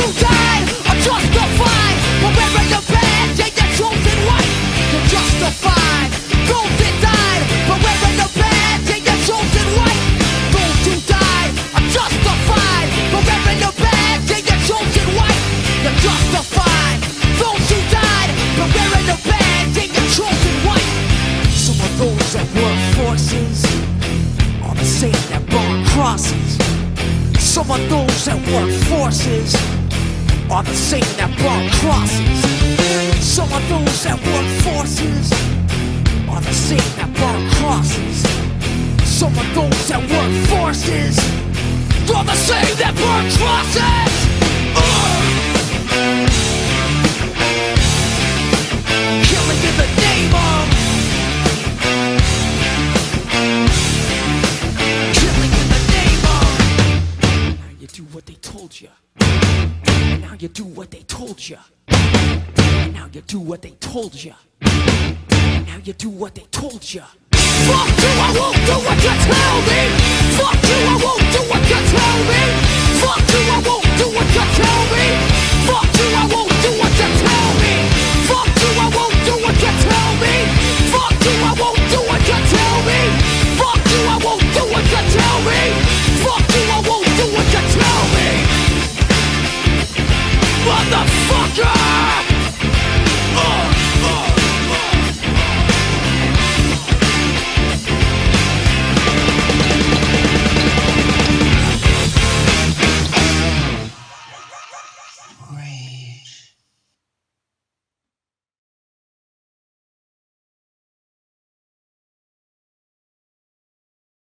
Wearing the badge chosen. Those died for wearing the badge chosen. Those who died are justified for wearing the badge chosen. Those who died for wearing the badge chosen. Some of those that forces are the same that burn crosses. Some of those that work forces are the same that burn crosses. Some of those that work forces are the same that burn crosses. Some of those that work forces are the same that burn crosses. Ugh. You do what they told you. Now you do what they told you. Now you do what they told you. Fuck you, I won't do what you